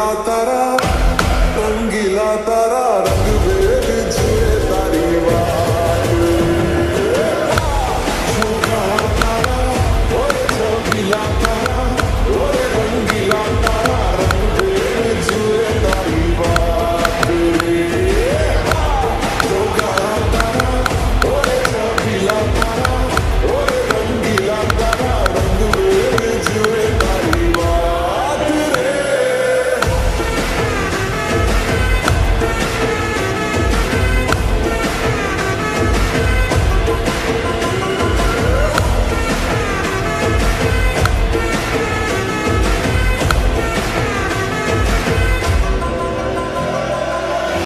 la tarara, la tarara.